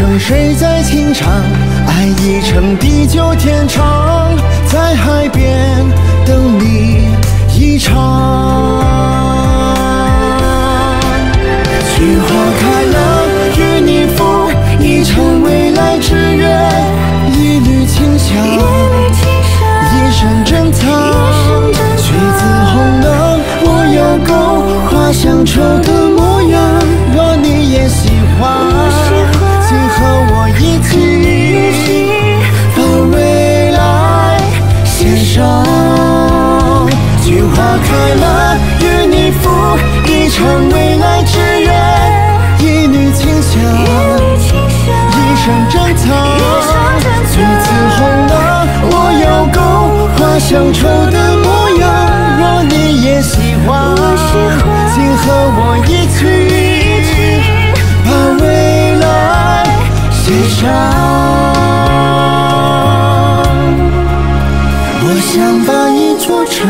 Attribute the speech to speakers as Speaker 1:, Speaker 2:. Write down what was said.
Speaker 1: 程水在情长，爱已成地久天长，在海边等你一场。菊花开了，与你赴一场未来之约，一缕清香，一身珍藏。橘子红了，我要勾画乡愁的模上。菊花开了，与你赴一场未来之约，一缕清香，一生珍藏。橘子红了，我要勾画乡愁的模样。若你也喜欢，请和我一起把未来写上。想把一座城